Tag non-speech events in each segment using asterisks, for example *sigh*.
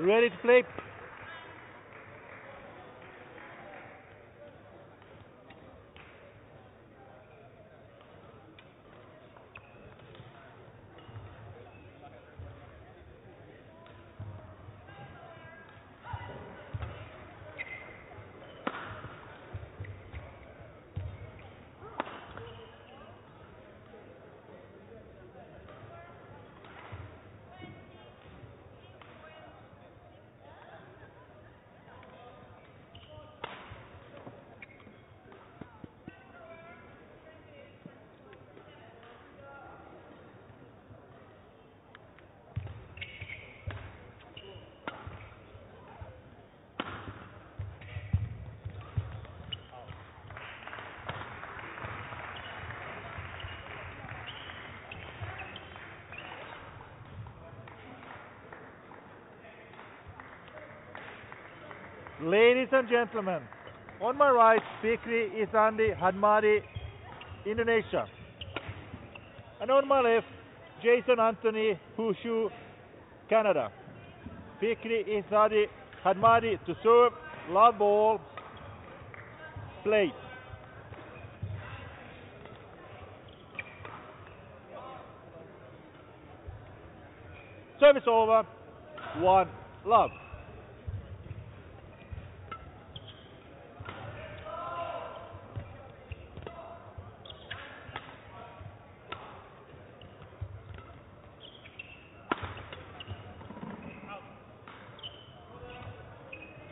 Ready to play? Ladies and gentlemen, on my right, Fikri Ihsandi Hadmadi, Indonesia. And on my left, Jason Anthony Ho-Shue, Canada. Fikri Ihsandi Hadmadi to serve, love ball, play. Service over, one love.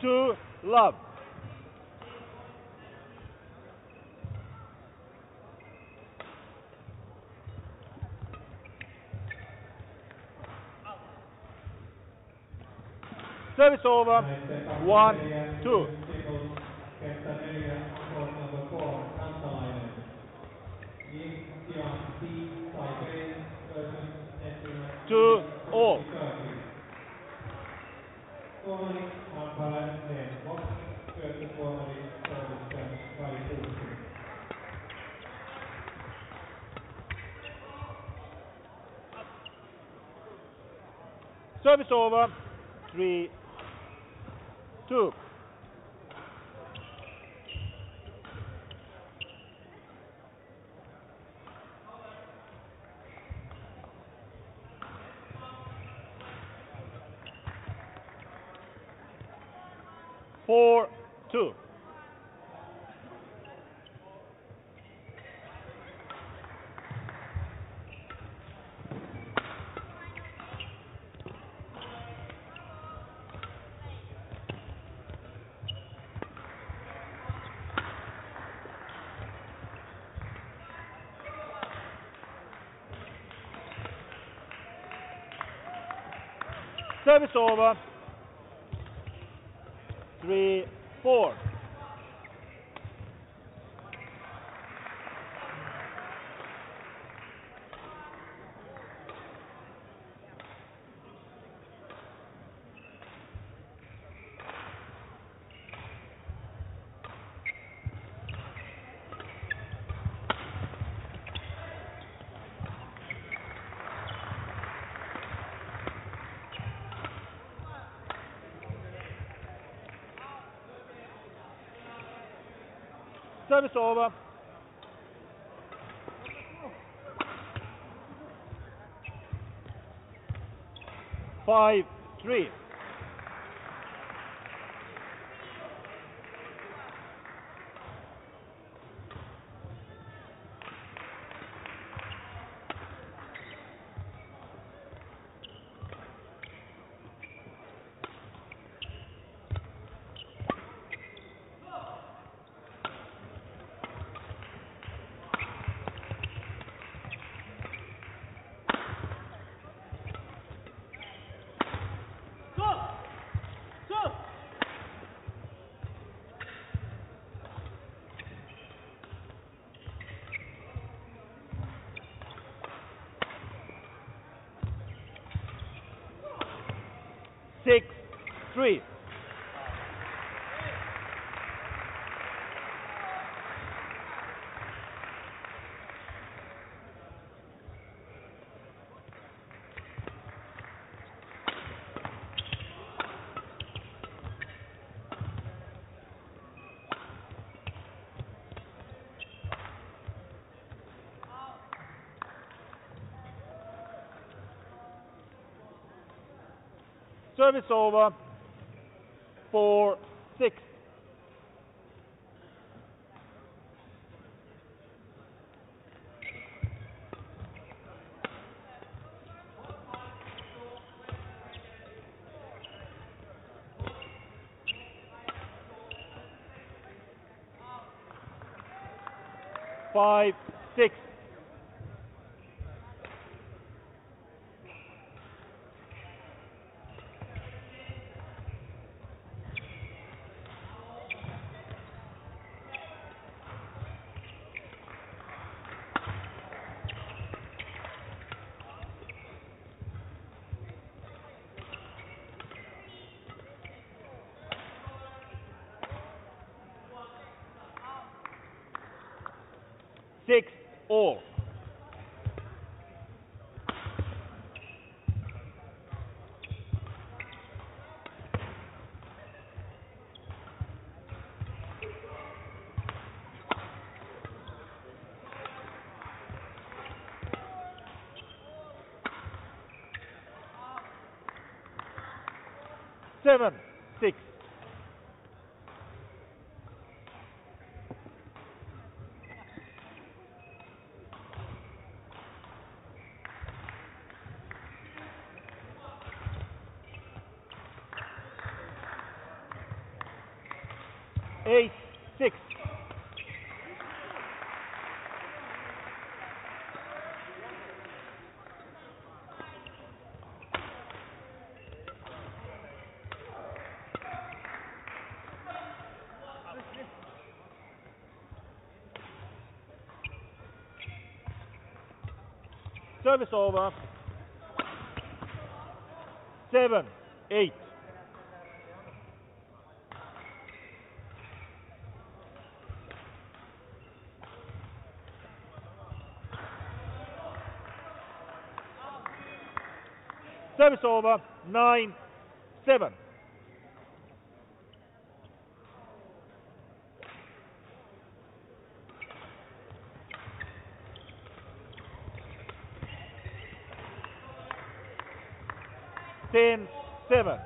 to love. Service over. One, two. Two all. Kuusi. Service over. Three, two. Four, two. Service over. Three, four. Service over. Five, three. three. service over. Five, six. Six, all. Seven, six. Eight, six. Service over. Seven, eight. Service over. Nine, seven. Ten, seven.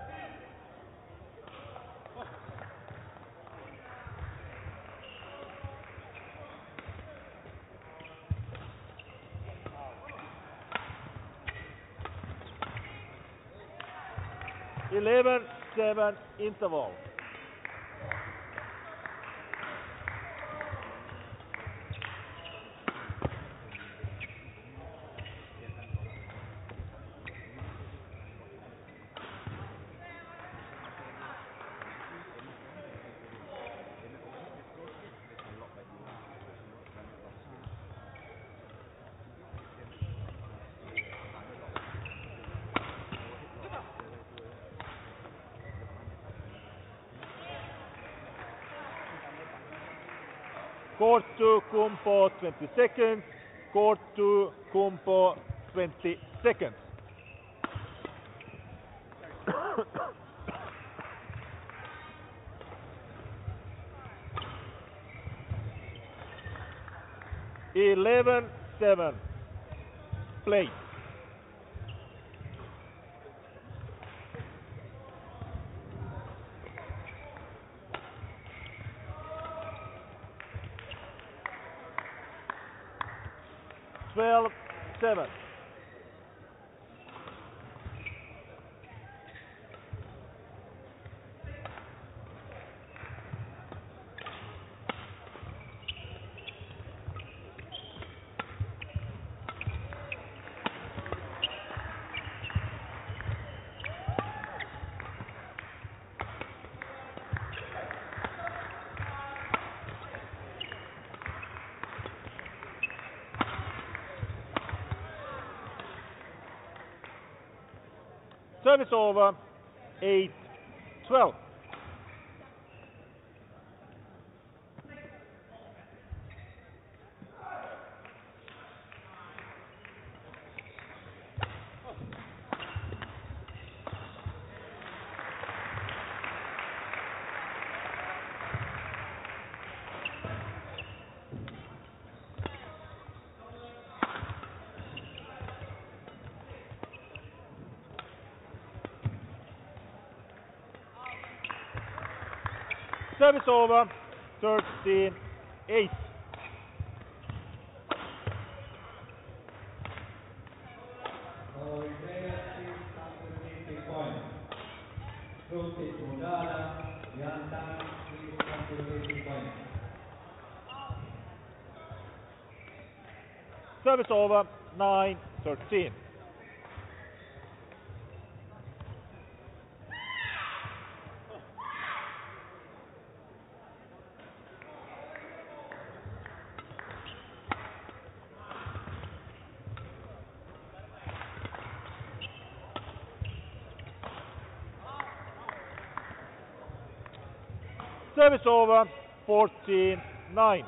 Eleven, seven, interval. Court to Kumpo 20 seconds. Court to Kumpo 20 seconds. *coughs* Eleven seven. Play. Service over, 8 is completing point. Service over. 9 13. Service over. 14 9.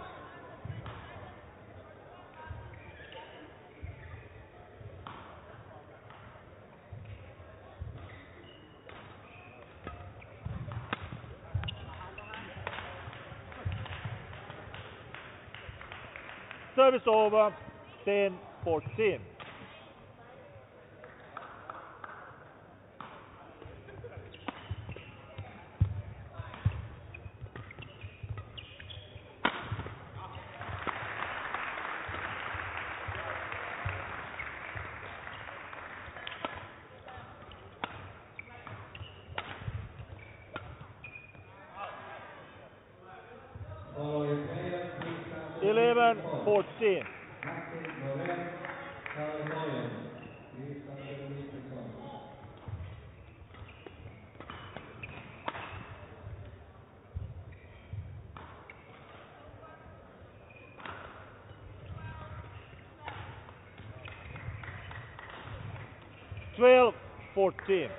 Service over. 10 14. 11 point. 14. Martin Moret, California, is completing point. Twelve fourteen.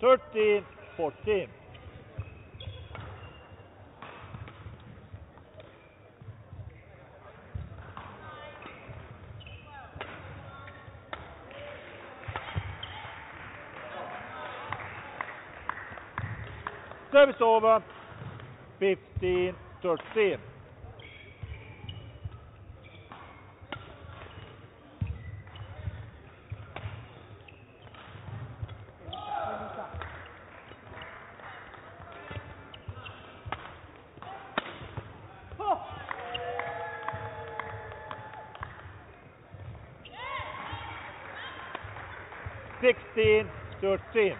Thirteen fourteen. Service over. Fifteen thirteen. Sixteen thirteen.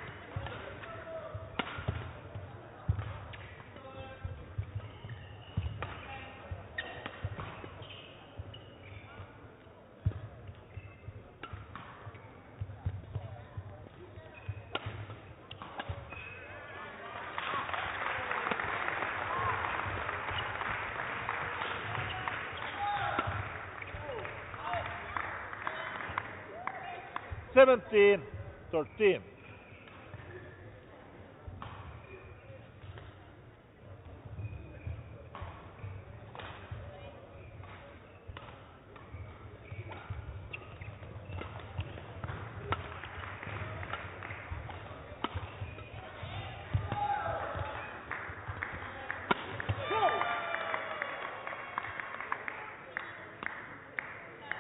Seventeen thirteen.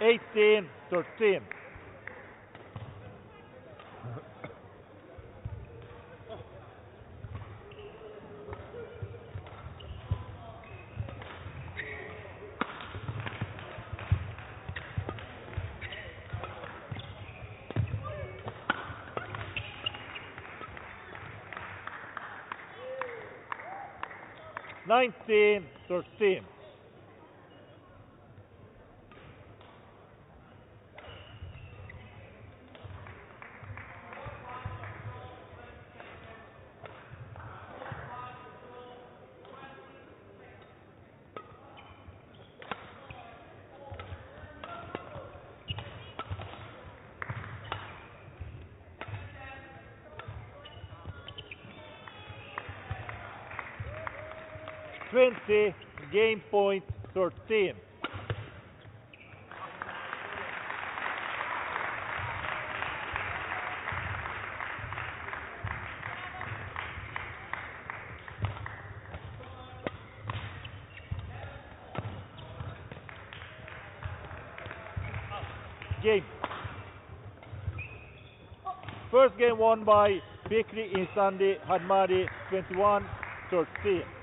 Eighteen thirteen. 1913 game point 13. Game. First game won by Fikri Ihsandi Hadmadi 21 13.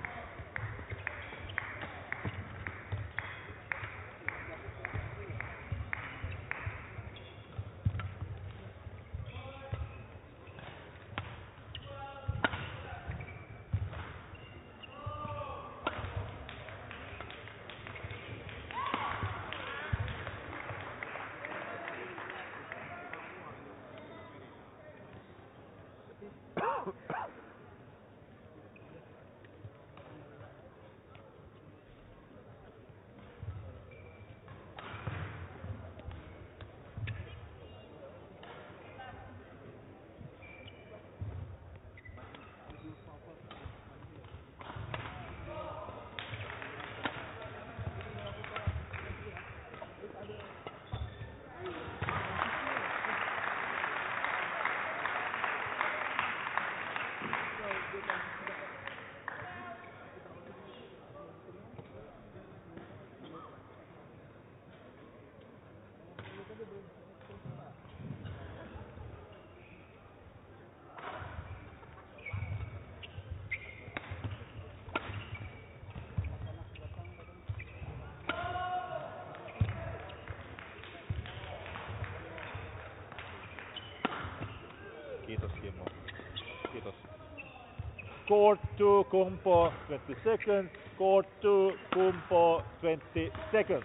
Court 2 Kumpo 20 seconds. Court 2 Kumpo 20 seconds.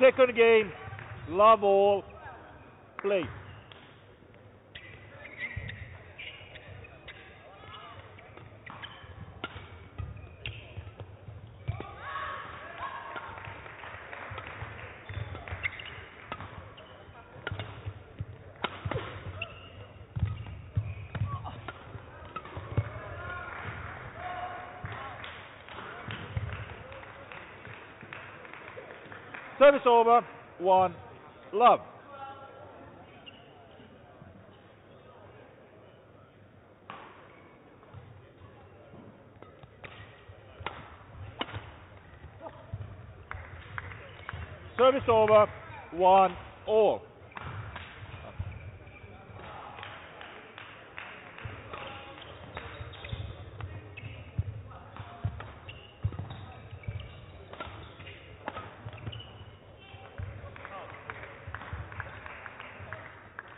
Second game, love all, play. Service over, one, love. Service over, one, all.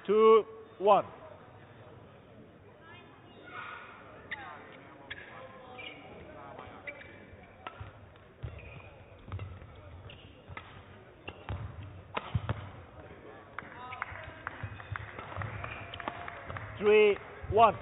Two, one. Three, one.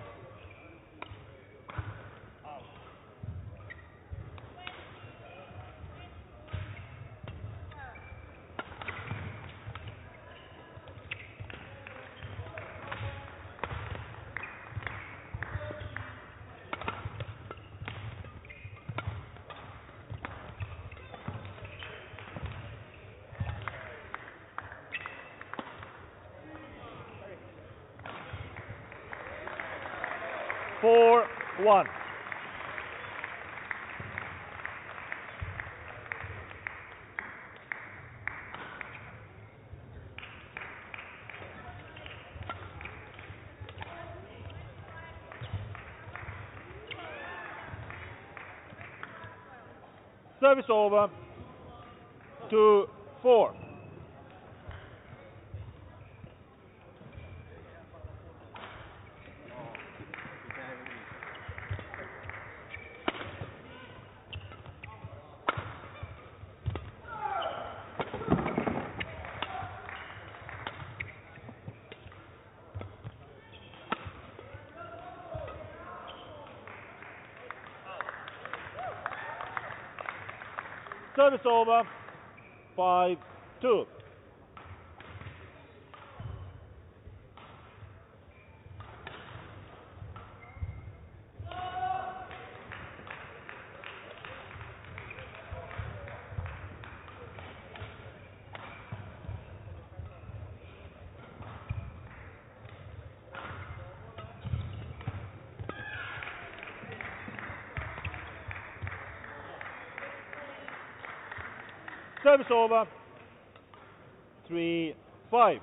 Four, one. Service over. Two, four. Service over. Five, two. service over. Three, five.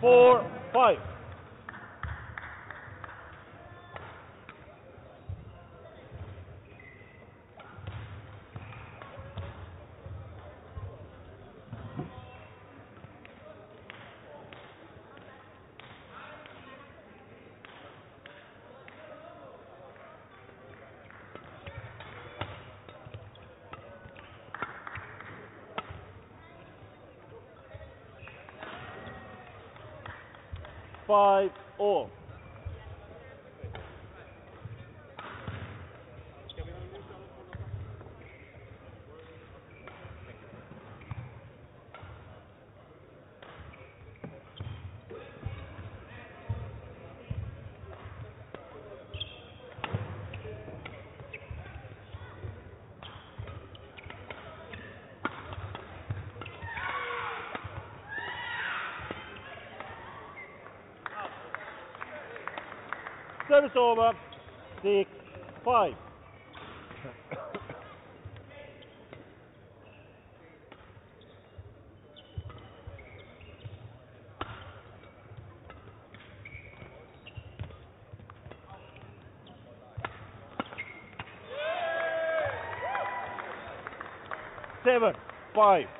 four, five. service over. Six, five. seven, five.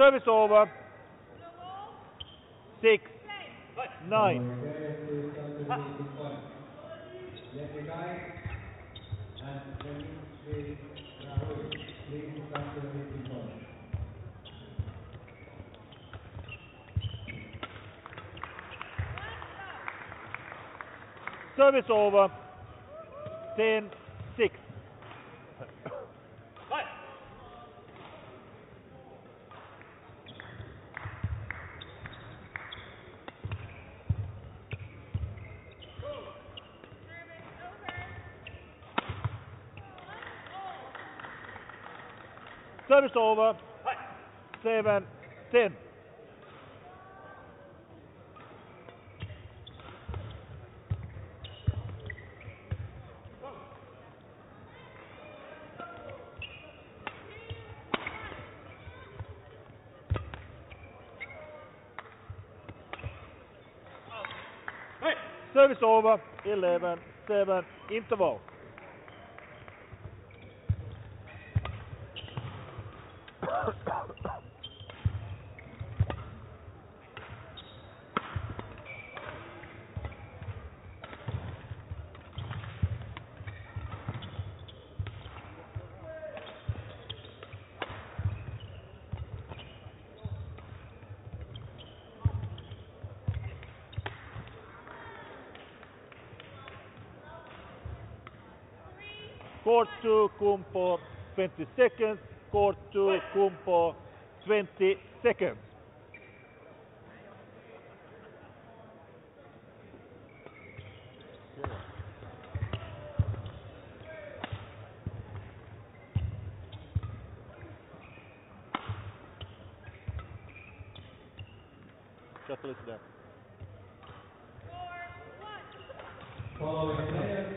Service over. Six. Nine. Service over. Ten. Service over. Seven, ten. Service over, 11, 7, interval. Court 2, Kumpo 20 seconds. Court 2, Kumpo 20 seconds. Shuttle is there. Following players,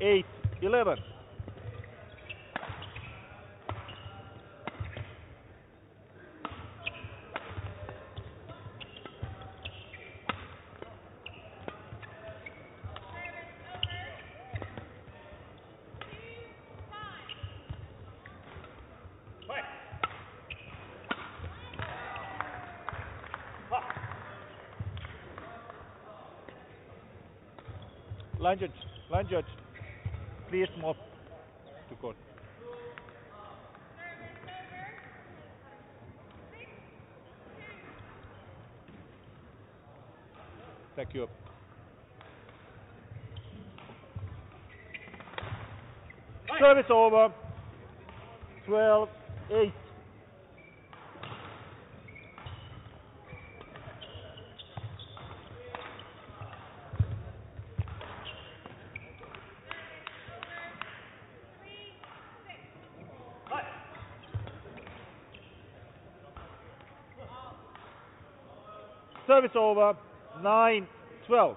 8 11. Line judge, line judge, please move to court. Thank you. Service over. 12 8. Service over. 9 12.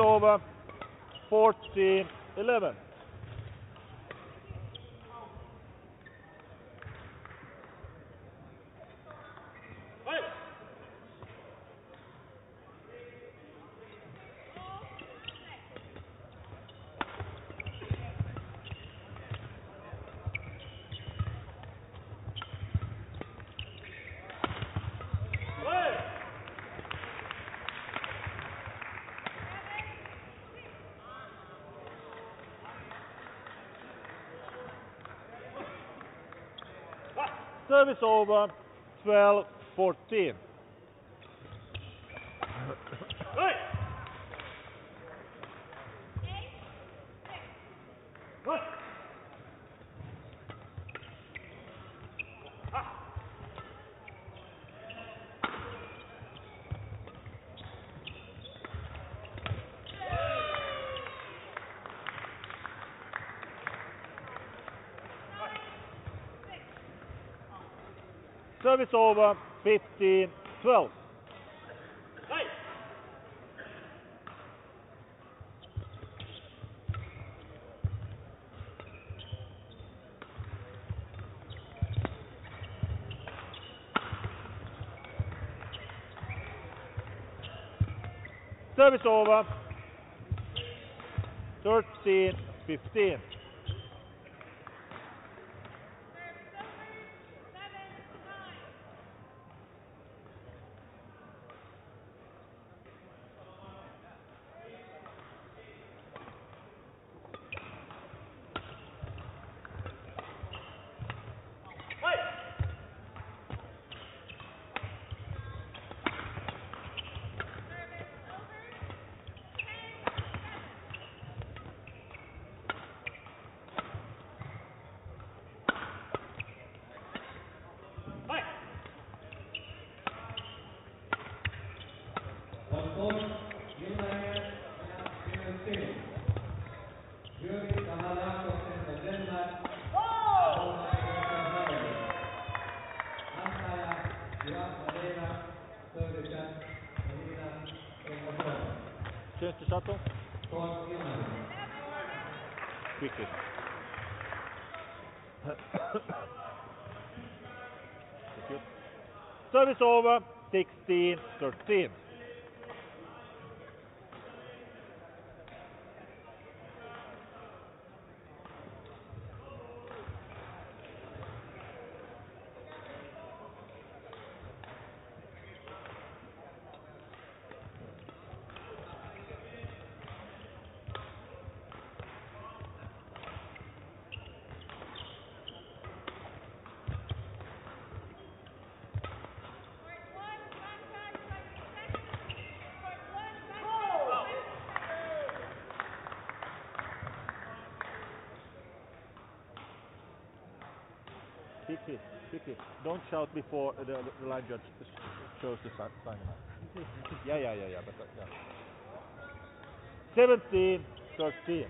over. Fourteen, eleven. service over 12.40. service over 50 12. Service over 13 15. Service over. 16 13. Quickly, quickly. Don't shout before the, the, line judge shows the sign. sign. yeah, yeah, yeah, yeah. But uh, yeah. 17 13.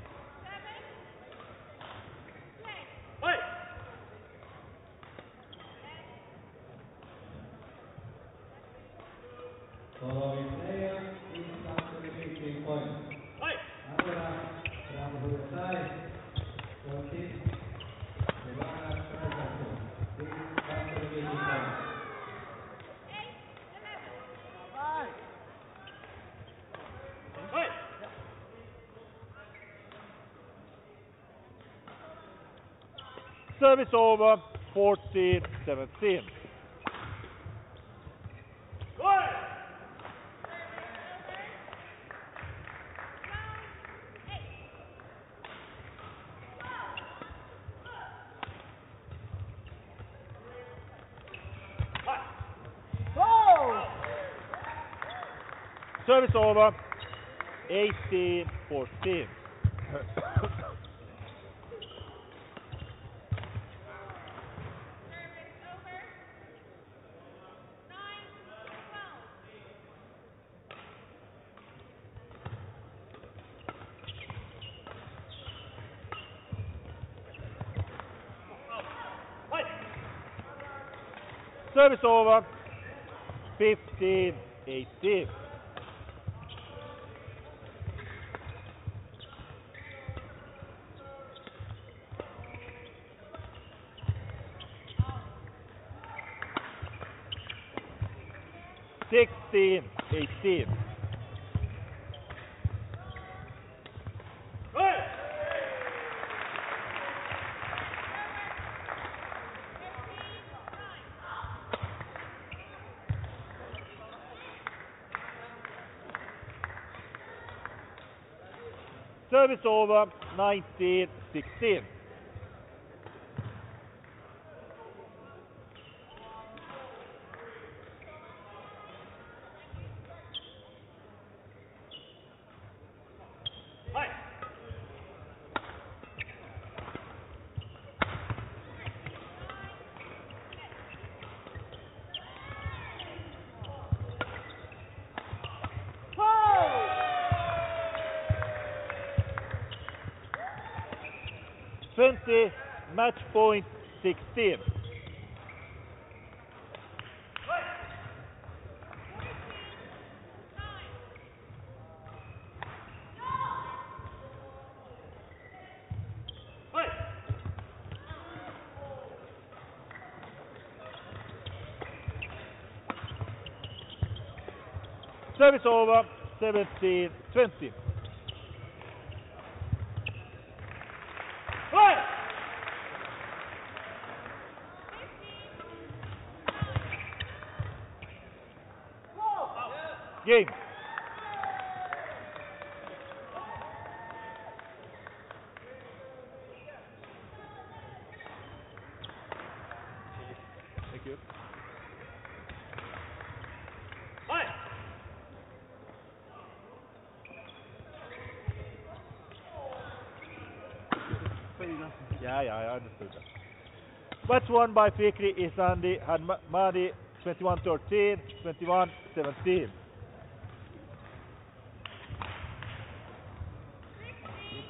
Service over. 14 17. Service over. 18 14. *coughs* *coughs* *coughs* Service over. 15 18. Sixteen, eighteen. 1916 match point 16. Service over 17-20. Match won by Fikri Isandi had Mahdi 21-13, 21-17.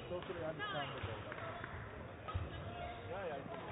totally understandable. Yeah, yeah.